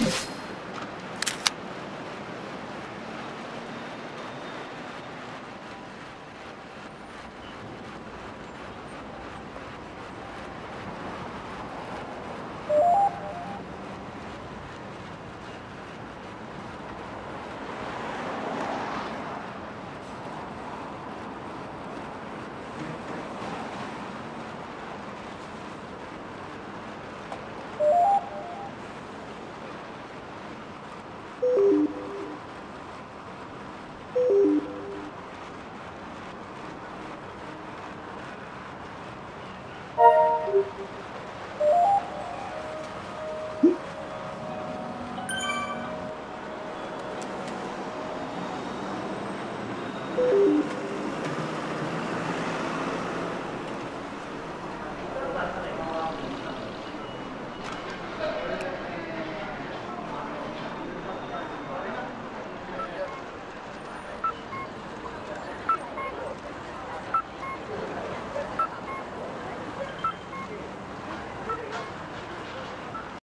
you